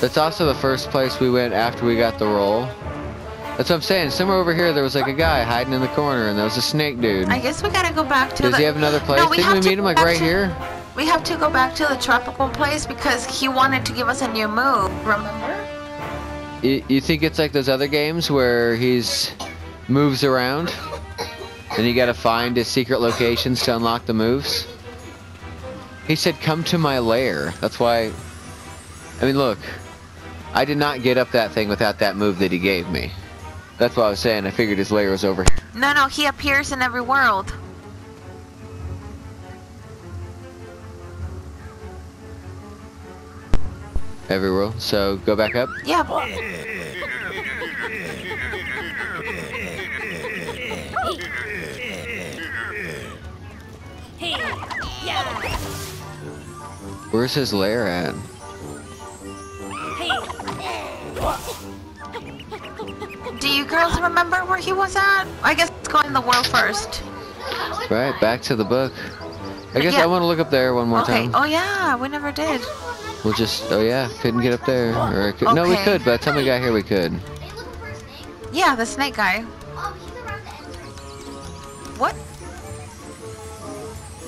That's also the first place we went after we got the roll. That's what I'm saying. Somewhere over here, there was like a guy hiding in the corner, and there was a snake dude. I guess we gotta go back to Does the. he have another place? No, we Didn't have we meet him like right to- here? We have to go back to the tropical place because he wanted to give us a new move. Remember? You, you think it's like those other games where he's moves around, and you gotta find his secret locations to unlock the moves? He said, "Come to my lair." That's why. I mean, look, I did not get up that thing without that move that he gave me. That's what I was saying. I figured his lair was over here. No, no, he appears in every world. Everywhere. So go back up. Yeah. Where's his lair at? Do you girls remember where he was at? I guess let's go in the world first. Right, back to the book. I guess Yeah. I want to look up there one more Okay. time. Oh yeah, we never did. We'll just. Oh yeah, couldn't get up there. Or could, no, we Okay. could. By the time we got here, we could. Are you looking for a snake? Yeah, the snake guy. Oh, he's around the exit. What?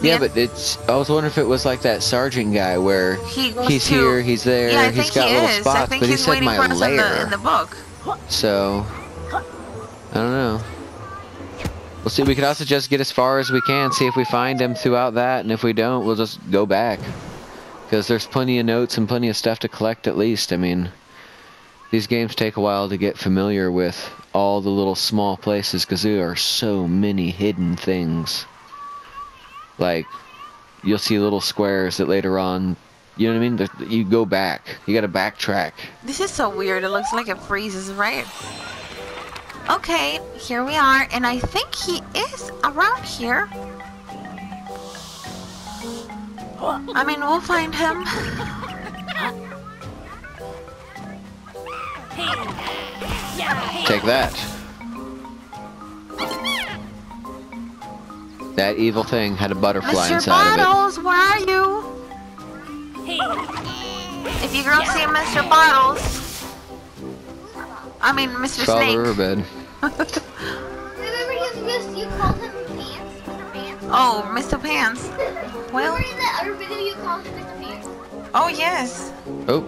Yeah, Yeah. but it's. I was wondering if it was like that sergeant guy where He he's to- here, he's there, Yeah, he's got he little is. spots, I think but he he's said waiting my for us in the, in the book. So I don't know. We'll see. We could also just get as far as we can, see if we find him throughout that, and if we don't, we'll just go back. Because there's plenty of notes and plenty of stuff to collect at least. I mean, these games take a while to get familiar with all the little small places because there are so many hidden things. Like, you'll see little squares that later on, you know what I mean? That You go back. You got to backtrack. This is so weird. It looks like it freezes, right? Okay, here we are, and I think he is around here. I mean, we'll find him. Take that. That evil thing had a butterfly Mr. inside of it. Mr. Bottles, where are you? If you girls see Mr. Bottles, I mean Mr. it. Snake. riverbed. Remember you, you, you called him Pants? Mr. Pants? Oh, Mr. Pants. Well, Remember in that other video you called him Mr. Pants? oh yes. Oh,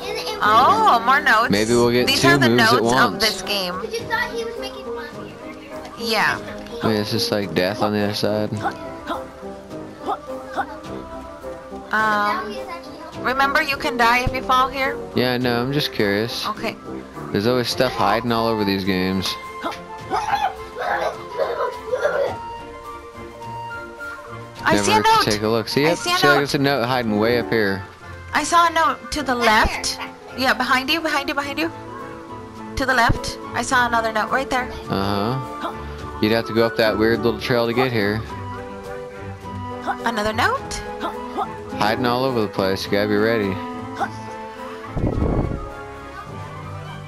And, and Oh, more notes. Maybe we'll get These two are the notes of this game. But you thought he was making fun of you. Yeah. wait, it's just like death on the other side. Um, he is actually helping. remember you can die if you fall here. Yeah, I know. I'm just curious. Okay. There's always stuff hiding all over these games. I Never see a note. take a look. See, I yep, see a see, note. a note hiding way up here. I saw a note to the left. Yeah, behind you, behind you, behind you. To the left. I saw another note right there. Uh huh. You'd have to go up that weird little trail to get here. Another note. Hiding all over the place. You gotta be ready.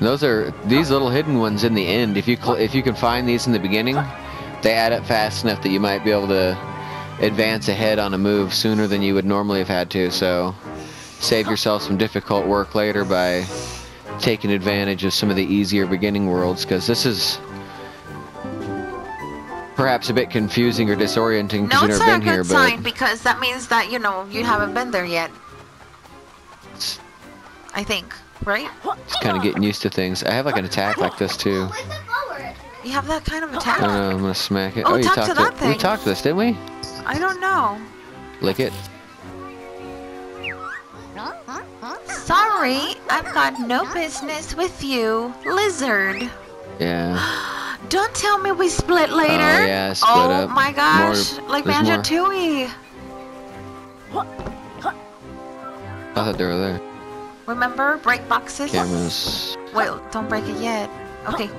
Those are these little hidden ones in the end. If you if you can find these in the beginning, they add up fast enough that you might be able to advance ahead on a move sooner than you would normally have had to. So save yourself some difficult work later by taking advantage of some of the easier beginning worlds because this is perhaps a bit confusing or disorienting because you've never a been here, good sign because that means that you know you haven't been there yet. I think, right? it's kind of getting used to things. I have like an attack like this too. Where's the forward? You have that kind of I attack. don't know, I'm gonna smack it. Oh, oh you talk to talked that We thing. talked this, didn't we? I don't know. Lick it. Sorry, I've got no business with you, lizard. Yeah. Don't tell me we split later. Oh, yeah, split oh up. my gosh, More- like Banjo more. Tooie. I thought they were there. Remember break boxes? Cameras. Wait, don't break it yet. Okay.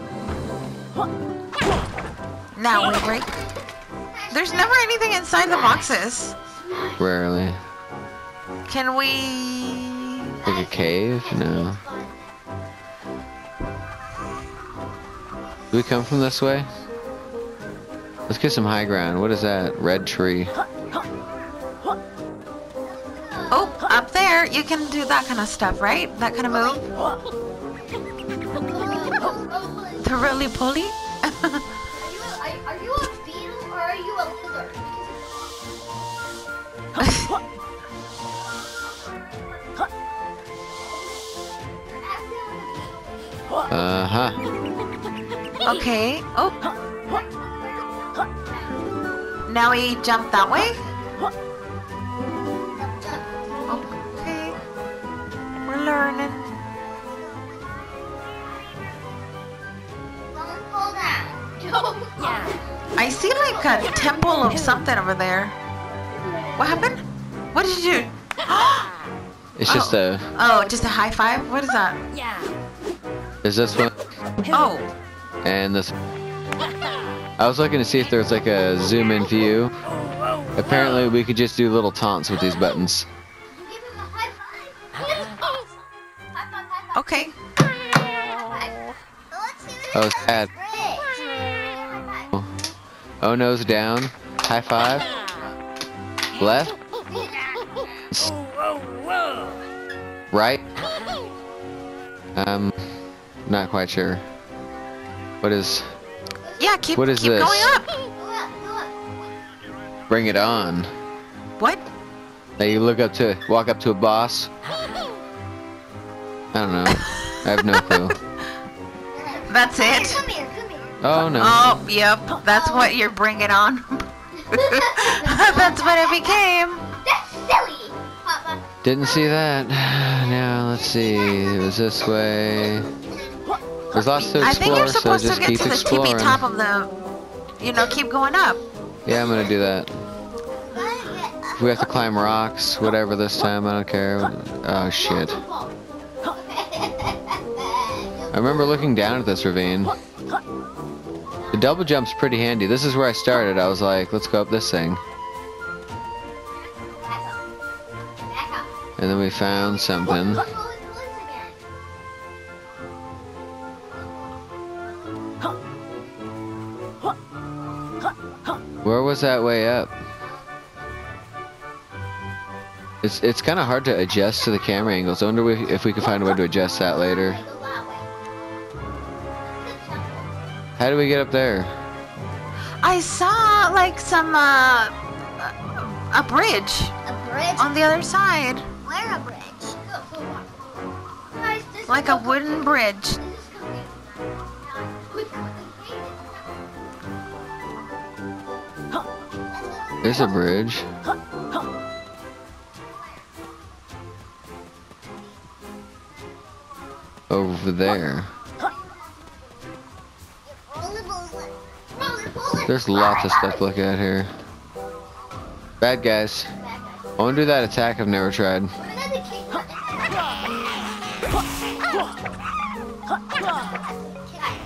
Now we break. There's never anything inside the boxes. Rarely. Can we? Like a cave? No. Do we come from this way? Let's get some high ground. What is that? Red tree. Oh, up there. you can do that kind of stuff, right? That kind of move. The roly poly. Are you, a, are, are you a beetle or are you a lizard? You're acting like a beetle. Uh huh. Okay. Oh, now we jump that way. Okay. We're learning. Don't fall down. Don't I see like a temple of something over there. What happened? What did you do? It's just oh. a. Oh, just a high five? What is that? Yeah. Is this one Oh, and this? I was looking to see if there was like a zoom in view. Apparently, we could just do little taunts with these buttons. Okay. High five. Let's see Oh, sad. Oh, nose down. High five. Left. Right. Um, not quite sure. What is? Yeah, keep, What is keep this? going up. Go up, go up. Bring it on. What? Now you look up to, walk up to a boss. I don't know. I have no clue. That's it? Come here, come here. Oh no. Oh, yep. That's what you're bringing on. That's what it became. That's silly. Papa. Didn't see that. Now let's see. It was this way. There's lots to I think you're explore, so supposed to get to the exploring. tippy top of the. You know, keep going up. Yeah, I'm gonna do that. We have to climb rocks, whatever this time, I don't care. Oh shit. I remember looking down at this ravine. The double jump's pretty handy. This is where I started. I was like, let's go up this thing. And then we found something. Where was that way up? It's it's kind of hard to adjust to the camera angles. I wonder if we can find a way to adjust that later. How do we get up there? I saw like some uh, a bridge A bridge? on the other side, Where a bridge? Go, go walk. Guys, this like a wooden bridge. There's a bridge. Over there. There's lots of stuff to look at here. Bad guys. I want to do that attack I've never tried.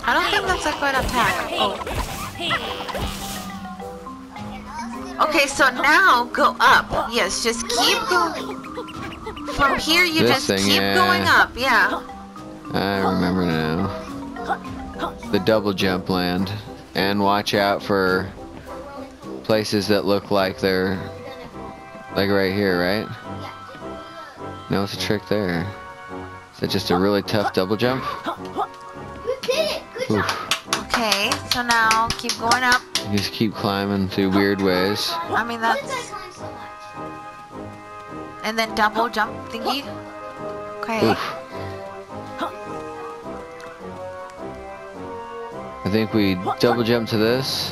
I don't think that's a good attack. Oh. Okay, so now go up. Yes, just keep going. From here, you This just thing, keep yeah. going up. Yeah. I remember now. The double jump land. And watch out for places that look like they're like right here, right? No, it's a trick there. Is that just a really tough double jump? You did it. Good job. Oof. Okay, so now keep going up. You just keep climbing through weird ways. I mean, Why did I that's. climb so much? And then double jump thingy. Okay. Oof. I think we double jump to this.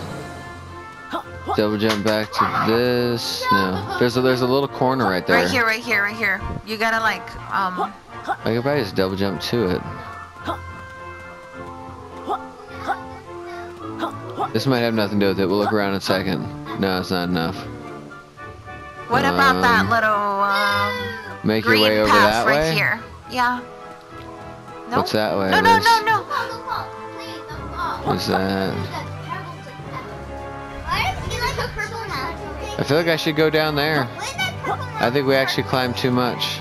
Double jump back to this. No, there's a there's a little corner right there. Right here, right here, right here. You gotta like, um, I could probably just double jump to it. This might have nothing to do with it. We'll look around in a second. No, it's not enough. what about that Um, little, um, Make your way over path that right way. here? Yeah. No. What's that way? No, no, no, no. Don't fall, don't fall. Please, don't fall. What's that? Why is he like a purple mountain? I feel like I should go down there. Wait, that purple I think we actually climbed too much.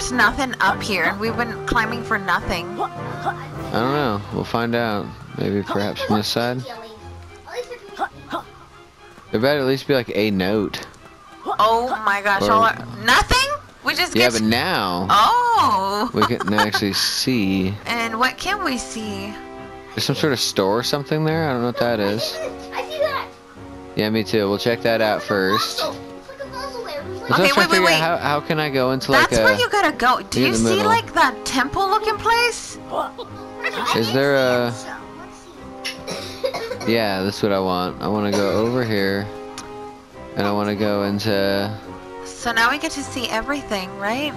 There's nothing up here and we've been climbing for nothing? I I don't know. We'll find out. Maybe perhaps from this side. At least if we- There better at least be like a note. Oh my gosh! Or- all nothing? We just Yeah, get. but now oh. we can actually see. And what can we see? There's some sort of store or something there. I don't know what that is. I see. I see that. Yeah, me too. We'll check that out first. Okay, just wait, wait, wait. how, how can I go into like That's a. where you gotta go. Do you see middle. like that temple-looking place? Is there a? So, let's see. Yeah, that's what I want. I want to go over here, and I want to go into. So now we get to see everything, right?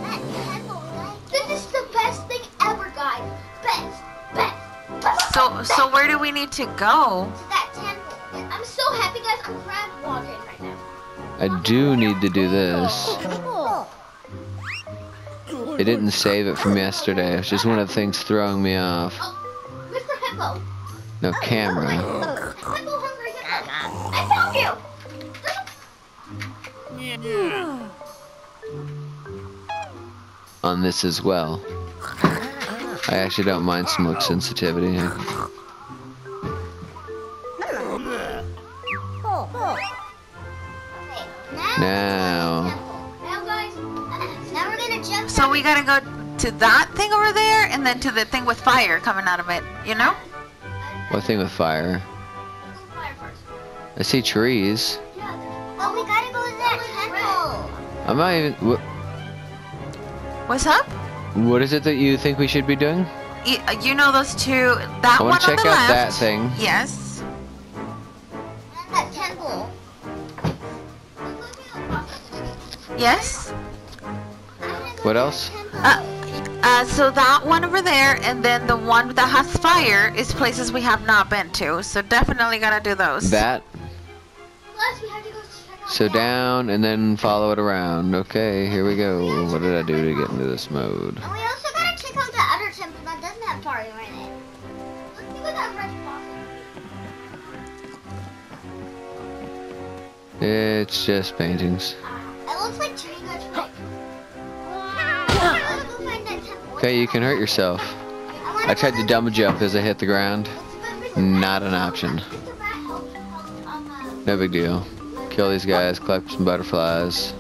This is the best thing ever, guys. Best, best, best. So, best. so where do we need to go? to that temple. I'm so happy, guys. I'm crab walking right now. I do need to do this. It didn't save it from yesterday. It's just one of the things throwing me off. No camera. On this as well. I actually don't mind smoke sensitivity. Now. Now, guys. Now we're gonna jump. So we gotta go to that thing over there, and then to the thing with fire coming out of it. You know? What thing with fire? Fire. I see trees. Yeah. Oh, we gotta go to that temple. I'm not even. What, What's up? what is it that you think we should be doing? You, you know those two. That I one want to on check out that thing. Yes. And that temple. Yes. What else? Uh, uh, so that one over there, and then the one that has fire is places we have not been to. So definitely gotta do those. That. Plus, we have to go check out So down and then follow it around. Okay, here we go. What did I do to get into this mode? And we also gotta check out the other temple that doesn't have fire in it. Let's see what that red box is. It's just paintings. Okay, you can hurt yourself. I, tried to double jump as I hit the ground. It's- but Mr. Not an option. Mr. Rat helped- helped, No big deal. Kill these guys, collect some butterflies.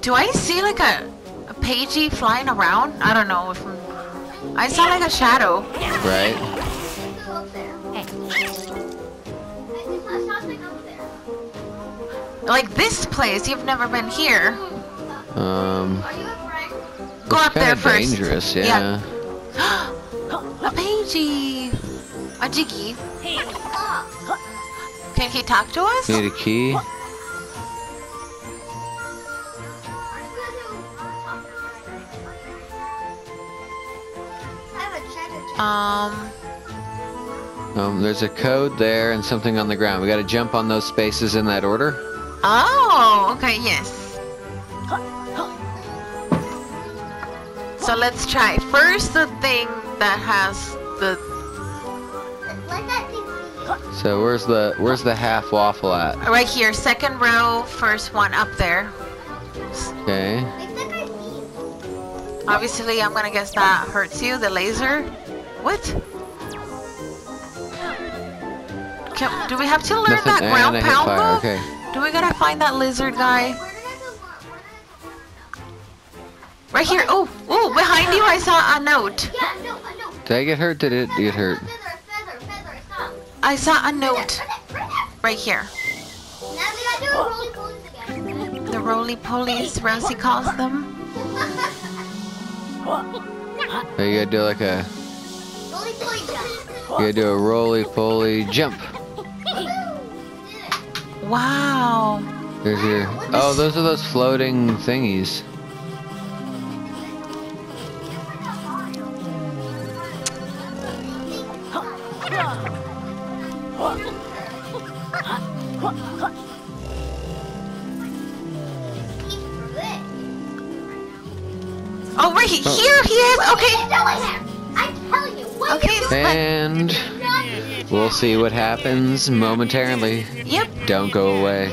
Do I see like a, a pagie flying around? I don't know if I'm, I saw like a shadow. Right? Like this place. You've never been here. Um, Are you afraid? Go up there first. dangerous, Yeah. yeah. a pagie. A jiggy. Can he talk to us? Need a key? are you gonna I have a treasure chest. Um. Um, there's a code there and something on the ground. We gotta jump on those spaces in that order. Oh. Okay. Yes. So let's try first the thing that has the. Let that thing see. So where's the where's the half waffle at? Right here, second row, first one up there. Okay. Make that guy see. Obviously, I'm gonna guess that hurts you, the laser. What? Can, do we have to learn Nothing. that ground and I hit pound move? Okay. Do we gotta find that lizard guy? Where did I go? Where did I go? Right here. Oh, oh, behind you I saw a note. Yeah, no, I know. Did I get hurt? Did it get hurt? I saw a note right here. Now we gotta do a roly polies again. The roly polies, Rosie calls them. Oh, you gotta do like a roly poly jump. you gotta do a roly poly jump. Wow. There's your oh, those are those floating thingies. Oh, right he- here he is. Okay. What are you doing there? I'm you. What Okay. you doing? And Not- We'll see what happens momentarily. Yep. Don't go away.